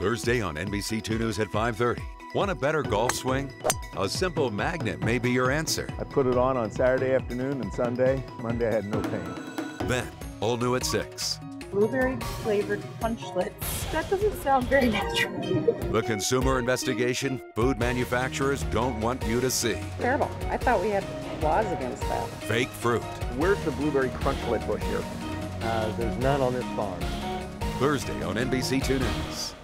Thursday on NBC2 News at 5:30. Want a better golf swing? A simple magnet may be your answer. I put it on on Saturday afternoon and Sunday. Monday I had no pain. Then, all new at 6. Blueberry flavored crunchlets. That doesn't sound very natural. The consumer investigation food manufacturers don't want you to see. Terrible. I thought we had laws against that. Fake fruit. Where's the blueberry crunchlet bush here? Uh, there's none on this farm. Thursday on NBC2 News.